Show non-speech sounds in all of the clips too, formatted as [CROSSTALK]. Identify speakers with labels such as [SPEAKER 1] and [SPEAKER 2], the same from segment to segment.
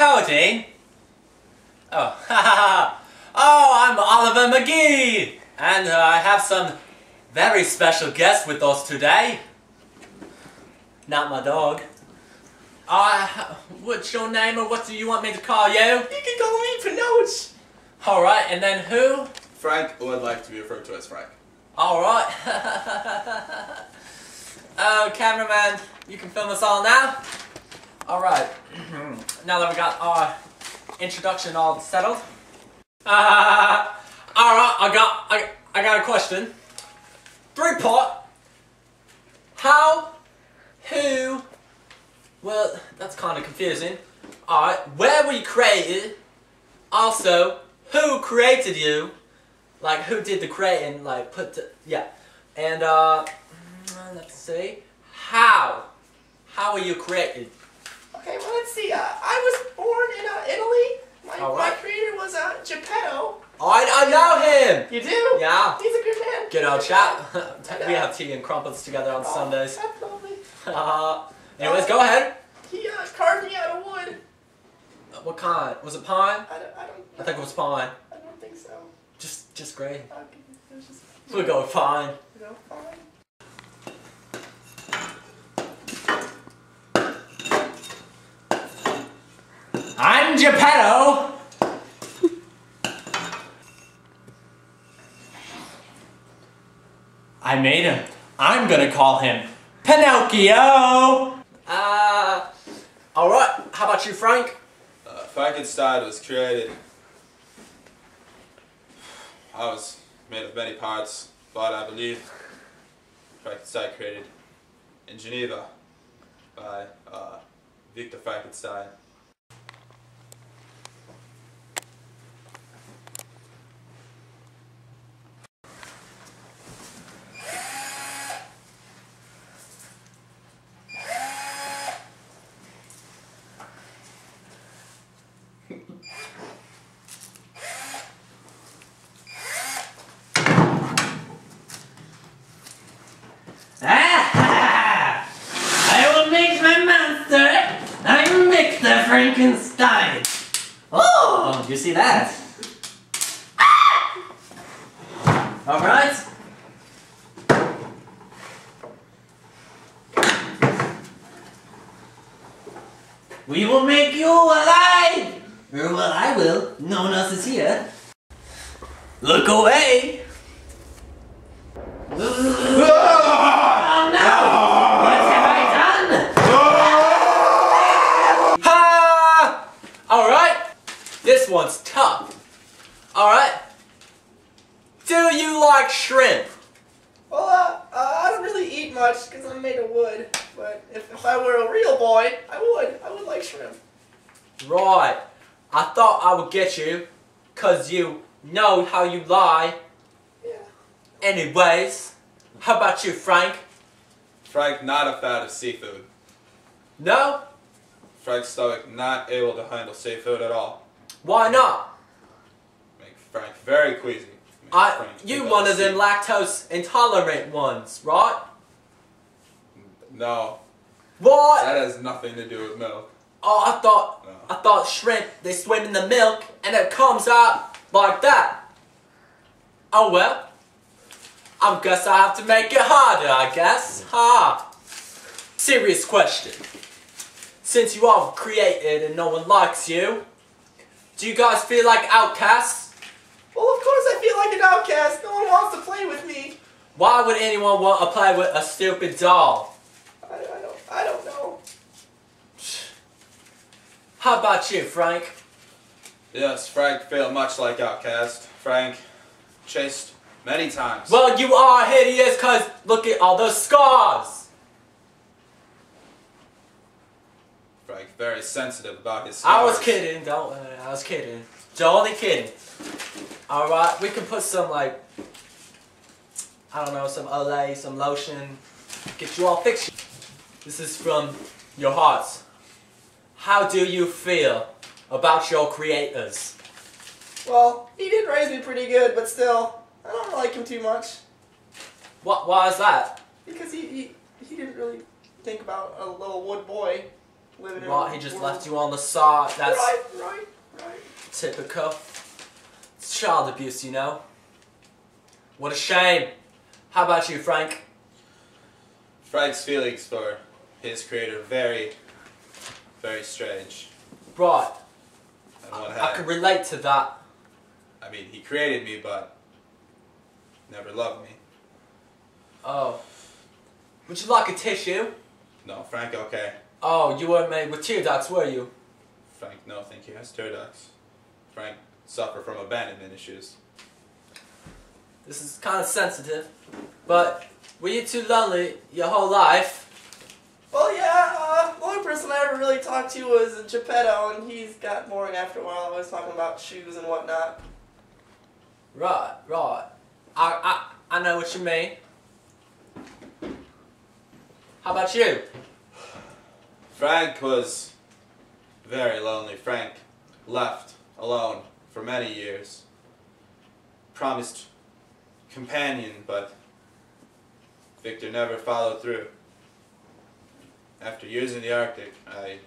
[SPEAKER 1] Are recording? Oh, ha ha ha. Oh, I'm Oliver McGee. And uh, I have some very special guests with us today. Not my dog. Uh, what's your name or what do you want me to call you?
[SPEAKER 2] You can call me Pinoche.
[SPEAKER 1] Alright, and then who?
[SPEAKER 2] Frank I would like to be referred to as Frank.
[SPEAKER 1] Alright. [LAUGHS] oh, cameraman, you can film us all now? Alright. [CLEARS THROAT] now that we got our introduction all settled. [LAUGHS] Uh, Alright, I got I, I got a question. Three part. How, who, well, that's kind of confusing. Alright, where were you created? Also, who created you? Like, who did the creating? Like, put the, yeah. And, uh, let's see. How? How were you created?
[SPEAKER 3] Okay, well let's see. Uh, I was born in uh, Italy. My,
[SPEAKER 1] All
[SPEAKER 3] my creator was uh, Geppetto.
[SPEAKER 1] I, I know him!
[SPEAKER 3] You do?
[SPEAKER 1] Yeah.
[SPEAKER 3] He's a good man.
[SPEAKER 1] Good old chap. [LAUGHS] we have tea and crumpets together on
[SPEAKER 3] Oh,
[SPEAKER 1] Sundays.
[SPEAKER 3] That's lovely. [LAUGHS]
[SPEAKER 1] Uh, anyways, go ahead.
[SPEAKER 3] He uh, carved me out of wood.
[SPEAKER 1] What kind? Was it pine?
[SPEAKER 3] I don't, I don't,
[SPEAKER 1] I think it was pine.
[SPEAKER 3] I don't think so.
[SPEAKER 1] Just, just great.
[SPEAKER 3] Okay, it was just,
[SPEAKER 1] We'll go with pine.
[SPEAKER 3] you know, fine.
[SPEAKER 1] I'm Geppetto. I made him. I'm gonna call him Pinocchio. Uh, all right. How about you, Frank?
[SPEAKER 2] Uh, Frankenstein was created. I was made of many parts, but I believe Frankenstein created in Geneva by uh, Victor Frankenstein.
[SPEAKER 1] Ah! [LAUGHS] I will make my monster. I'm Victor Frankenstein. Oh, you see that? All right. We will make you alive. Or well, I will. No one else is here. Look away. Oh no! What have I done? Ha! Alright, this one's tough. Alright. Do you like shrimp?
[SPEAKER 3] Well, uh, uh, I don't really eat much because I'm made of wood. But if, if I were a real boy, I would. I would like shrimp.
[SPEAKER 1] Right. I thought I would get you, cause you know how you lie.
[SPEAKER 3] Yeah.
[SPEAKER 1] Anyways, how about you, Frank?
[SPEAKER 2] Frank not a fan of seafood.
[SPEAKER 1] No?
[SPEAKER 2] Frank's stomach not able to handle seafood at all.
[SPEAKER 1] Why not?
[SPEAKER 2] Make Frank very queasy. Make
[SPEAKER 1] I,
[SPEAKER 2] Frank
[SPEAKER 1] you one
[SPEAKER 2] about
[SPEAKER 1] of them lactose intolerant ones, right?
[SPEAKER 2] No,
[SPEAKER 1] What?
[SPEAKER 2] that has nothing to do with milk.
[SPEAKER 1] Oh, I thought
[SPEAKER 2] No.
[SPEAKER 1] I thought shrimp they swim in the milk and it comes out like that. Oh well. I guess I have to make it harder, I guess. Ha. Serious question. Since you are created and no one likes you, do you guys feel like outcasts?
[SPEAKER 3] Well, of course I feel like an outcast. No one wants to play with me.
[SPEAKER 1] Why would anyone want to play with a stupid doll?
[SPEAKER 3] I, I don't. I don't know.
[SPEAKER 1] How about you, Frank?
[SPEAKER 2] Yes, Frank felt much like Outcast. Frank chased many times.
[SPEAKER 1] Well, you are hideous because look at all those scars.
[SPEAKER 2] Frank very sensitive about his scars.
[SPEAKER 1] I was kidding, don't worry, I was kidding. Totally kidding. Alright, we can put some like, I don't know, some Olay, some lotion, get you all fixed. This is from your hearts. How do you feel about your creators?
[SPEAKER 3] Well, he did raise me pretty good, but still, I don't like him too much
[SPEAKER 1] What, why is that?
[SPEAKER 3] because he he, he didn't really think about a little wood boy. living in
[SPEAKER 1] Right,
[SPEAKER 3] a
[SPEAKER 1] he just
[SPEAKER 3] world-
[SPEAKER 1] left you on the side. That's
[SPEAKER 3] Right, right, right.
[SPEAKER 1] typical. It's child abuse, you know. What a shame. How about you, Frank?
[SPEAKER 2] Frank's feelings for his creator very, very strange.
[SPEAKER 1] Right, I
[SPEAKER 2] hand,
[SPEAKER 1] can relate to that.
[SPEAKER 2] I mean, he created me, but never loved me.
[SPEAKER 1] Oh. Would you like a tissue?
[SPEAKER 2] No, Frank, okay.
[SPEAKER 1] Oh, you weren't made with tear ducts, were you?
[SPEAKER 2] Frank, no, thank you. Has turducts. Frank suffer from abandonment issues.
[SPEAKER 1] This is kind of sensitive. But were you too lonely your whole life?
[SPEAKER 3] Well, yeah, person I ever really talked to was Geppetto, and he's got boring after a while. Always talking about shoes and whatnot.
[SPEAKER 1] Right, right. I, I, I know what you mean. How about you?
[SPEAKER 2] Frank was very lonely. Frank left alone for many years. Promised companion, but Victor never followed through. After years in the Arctic, I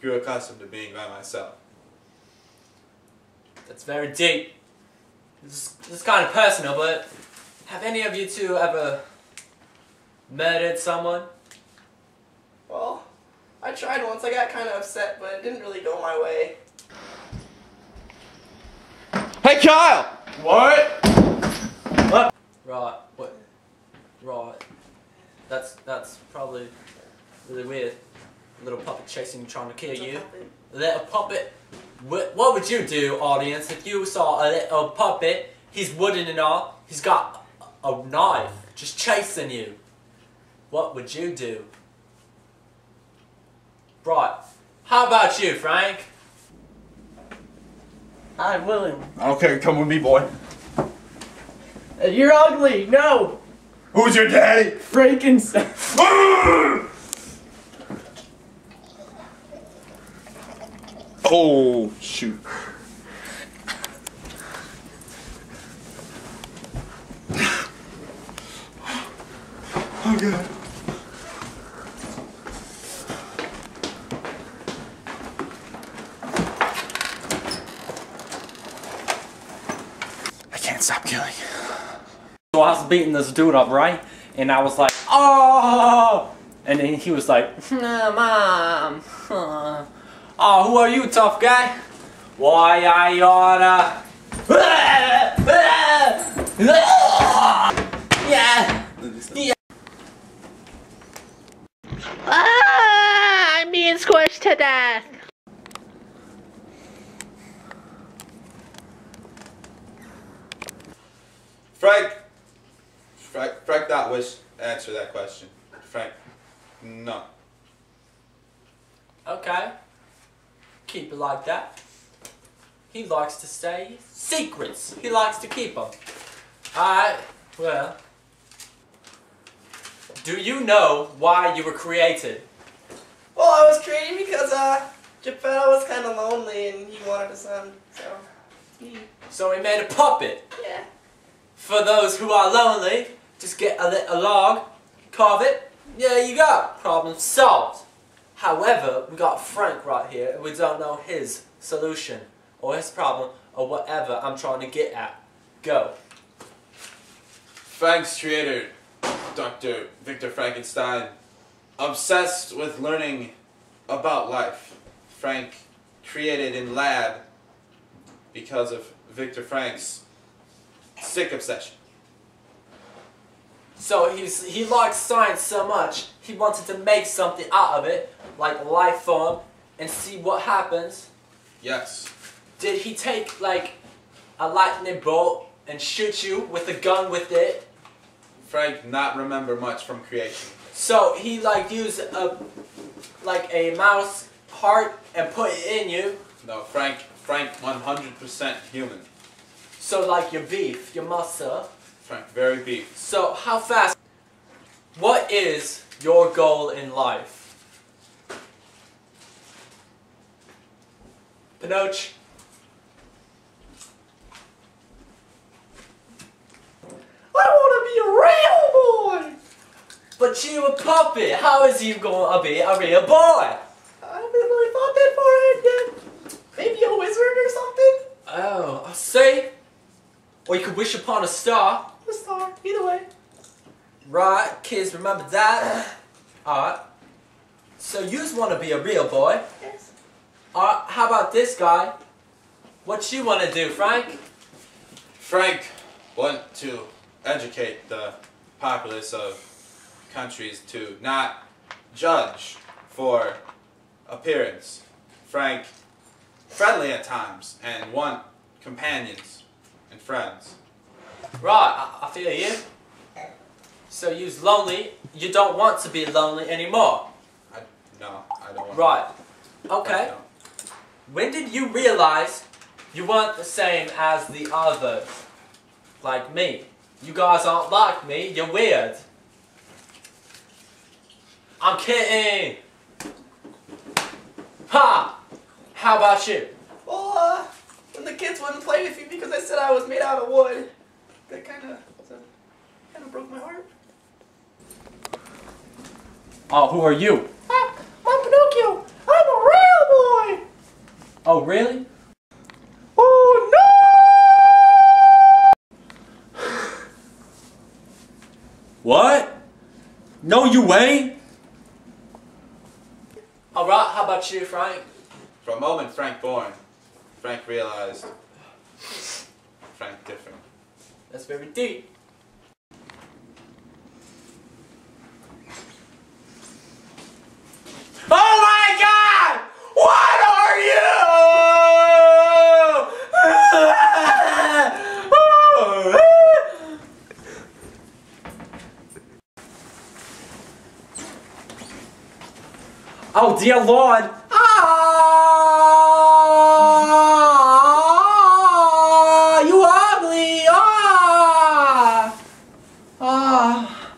[SPEAKER 2] grew accustomed to being by myself.
[SPEAKER 1] That's very deep. This is, this is kind of personal, but have any of you two ever murdered someone?
[SPEAKER 3] Well, I tried once. I got kind of upset, but it didn't really go my way.
[SPEAKER 2] Hey, Kyle! What?
[SPEAKER 1] Right. What? Right. That's that's probably really weird. little puppet chasing you, trying to kill you. A little puppet. What, what would you do, audience, if you saw a little puppet? He's wooden and all. He's got a, a knife, just chasing you. What would you do? Right. How about you, Frank?
[SPEAKER 4] I'm willing.
[SPEAKER 5] Okay, come with me, boy.
[SPEAKER 4] You're ugly. No,
[SPEAKER 5] Who's your daddy?
[SPEAKER 4] Frankenstein. [LAUGHS] Ah!
[SPEAKER 5] Oh, shoot. Oh, God. I can't stop killing.
[SPEAKER 4] So I was beating this dude up, right? And I was like, oh! And then he was like, [LAUGHS] nah, mom. huh." [LAUGHS] Oh, who are you, tough guy? Why, I oughta. Yeah.
[SPEAKER 6] Ah, I'm being squished to death.
[SPEAKER 2] Frank! Frank, Frank not wish answer that question. Frank, no.
[SPEAKER 1] Okay. Keep it like that. He likes to say secrets. He likes to keep them. Alright, well. Do you know why you were created?
[SPEAKER 3] Well, I was created because uh, Geppetto was kind of lonely and he wanted a son, so he,
[SPEAKER 1] So he made a puppet.
[SPEAKER 3] yeah.
[SPEAKER 1] For those who are lonely, just get a, a log, carve it, there you go. Problem solved. However, we got Frank right here, and we don't know his solution, or his problem, or whatever I'm trying to get at. Go.
[SPEAKER 2] Frank's creator, Dr. Victor Frankenstein, obsessed with learning about life. Frank created in lab because of Victor Frank's sick obsession.
[SPEAKER 1] So he's he liked science so much, he wanted to make something out of it, like life form, and see what happens.
[SPEAKER 2] Yes.
[SPEAKER 1] Did he take like a lightning bolt and shoot you with a gun with it?
[SPEAKER 2] Frank not remember much from creation.
[SPEAKER 1] So he like used a like a mouse heart and put it in you.
[SPEAKER 2] No, Frank, Frank 100% human.
[SPEAKER 1] So like your beef, your muscle.
[SPEAKER 2] Frank, very beef.
[SPEAKER 1] So how fast? What is your goal in life? Pinoch.
[SPEAKER 3] I want to be a real boy.
[SPEAKER 1] But you a puppet. How is you going to be a real boy?
[SPEAKER 3] I, haven't really thought that far ahead Maybe a wizard or something.
[SPEAKER 1] Oh, I see. Or you could wish upon a star.
[SPEAKER 3] A star. Either way.
[SPEAKER 1] Right, kids, remember that. Alright. So you just want to be a real boy.
[SPEAKER 3] Yes.
[SPEAKER 1] Alright, how about this guy? What you want to do, Frank?
[SPEAKER 2] Frank want to educate the populace of countries to not judge for appearance. Frank, friendly at times, and want companions and friends.
[SPEAKER 1] Right, I, I feel you. So you's lonely. You don't want to be lonely anymore.
[SPEAKER 2] I, no, I don't want
[SPEAKER 1] Right. Okay. When did you realize you weren't the same as the others? Like me. You guys aren't like me. You're weird. I'm kidding. Ha! How about you?
[SPEAKER 3] Well, uh, when the kids wouldn't play with me because I said I was made out of wood, that kind of broke my heart.
[SPEAKER 4] Oh, who are you?
[SPEAKER 3] Ah, I'm Pinocchio. I'm a real boy.
[SPEAKER 4] Oh, really?
[SPEAKER 3] Oh no!
[SPEAKER 4] What? No, you ain't.
[SPEAKER 1] Alright, how about you, Frank?
[SPEAKER 2] For a moment, Frank born, Frank realized Frank different.
[SPEAKER 1] That's very deep. Oh my god! What are you? [LAUGHS]
[SPEAKER 4] Oh, dear Lord.
[SPEAKER 1] Ah, you ugly! Ah! Ah.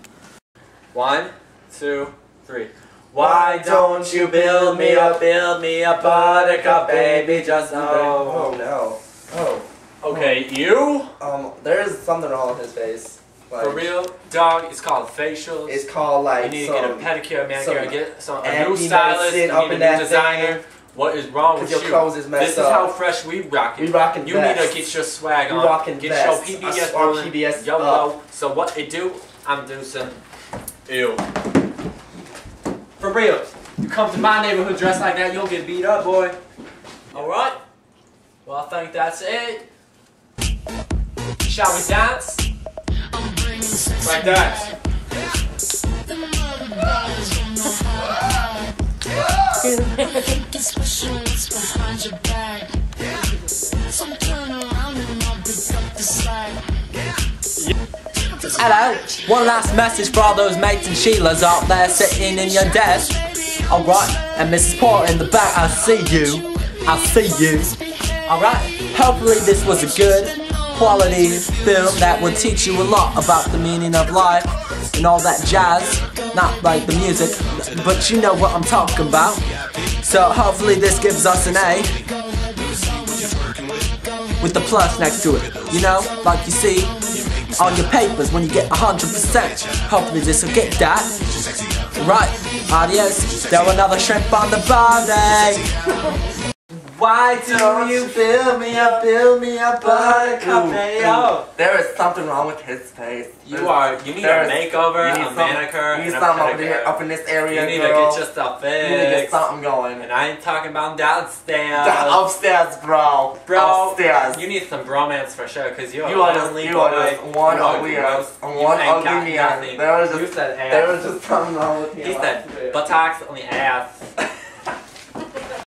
[SPEAKER 1] One, two, three. Why don't you build me up, build me a buttercup, baby? Just
[SPEAKER 3] Oh
[SPEAKER 1] oh.
[SPEAKER 3] no. Oh.
[SPEAKER 1] Okay, you
[SPEAKER 3] Um, there's something wrong with his face. Like,
[SPEAKER 1] for real, dog. It's called facials.
[SPEAKER 3] It's called like
[SPEAKER 1] you need to get a pedicure, manicure,
[SPEAKER 3] some
[SPEAKER 1] get some a new stylist, you
[SPEAKER 3] up
[SPEAKER 1] need a
[SPEAKER 3] in
[SPEAKER 1] new
[SPEAKER 3] that
[SPEAKER 1] designer.
[SPEAKER 3] thing.
[SPEAKER 1] What is wrong with
[SPEAKER 3] Cause your
[SPEAKER 1] you?
[SPEAKER 3] clothes is messed
[SPEAKER 1] This
[SPEAKER 3] up.
[SPEAKER 1] is how fresh we rock it.
[SPEAKER 3] We rocking
[SPEAKER 1] You need to get your swag
[SPEAKER 3] We
[SPEAKER 1] on.
[SPEAKER 3] rocking
[SPEAKER 1] get
[SPEAKER 3] vests.
[SPEAKER 1] your
[SPEAKER 3] I
[SPEAKER 1] PBS
[SPEAKER 3] swear
[SPEAKER 1] rolling.
[SPEAKER 3] PBS
[SPEAKER 1] Yo,
[SPEAKER 3] up.
[SPEAKER 1] So what it do? I'm doing some. Ew. For real. You come to my neighborhood dressed like that, you'll get beat up, boy. All right. Well, I think that's it. Shall we dance?
[SPEAKER 2] Like that.
[SPEAKER 1] Hello. One last message for all those mates and Sheilas out there sitting in your desk. Alright, and Mrs. Paul in the back, I see you. I see you. Alright, hopefully this was a good quality film that will teach you a lot about the meaning of life and all that jazz. Not like the music, but you know what I'm talking about. So hopefully this gives us an A with the plus next to it. You know, like you see on your papers when you get 100%. Hopefully this will get that. Right, ah, adios. Throw another shrimp on the barbie. [LAUGHS] Why don't you build me up, build me up, buttercup, hey, yo?
[SPEAKER 3] There is something wrong with his face.
[SPEAKER 1] You are, you need a
[SPEAKER 3] There's-
[SPEAKER 1] makeover,
[SPEAKER 3] you need
[SPEAKER 1] a
[SPEAKER 3] some-
[SPEAKER 1] manicure,
[SPEAKER 3] You need something up, here, up in this area,
[SPEAKER 1] You need
[SPEAKER 3] girl.
[SPEAKER 1] to get yourself stuff
[SPEAKER 3] You need to get something going.
[SPEAKER 1] And I ain't talking about downstairs.
[SPEAKER 3] Upstairs, bro.
[SPEAKER 1] Bro,
[SPEAKER 3] Upstairs.
[SPEAKER 1] you need some bromance for sure, cause you're
[SPEAKER 3] You are just,
[SPEAKER 1] lonely
[SPEAKER 3] you are just one
[SPEAKER 1] You are
[SPEAKER 3] ugly
[SPEAKER 1] gross.
[SPEAKER 3] ass,
[SPEAKER 1] You
[SPEAKER 3] one
[SPEAKER 1] ain't
[SPEAKER 3] ugly
[SPEAKER 1] got
[SPEAKER 3] man.
[SPEAKER 1] nothing.
[SPEAKER 3] There was
[SPEAKER 1] You
[SPEAKER 3] just,
[SPEAKER 1] said ass.
[SPEAKER 3] there was just something wrong with me.
[SPEAKER 1] He said
[SPEAKER 3] like
[SPEAKER 1] buttocks on the ass. [LAUGHS]